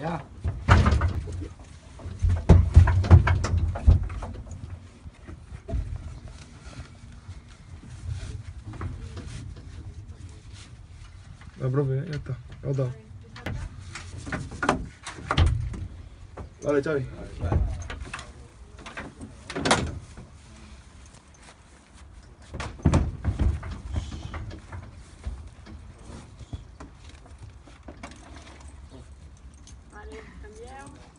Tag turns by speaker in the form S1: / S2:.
S1: Ja.
S2: Dobrowy, jak to? Oda. Ale czaj. Daniel.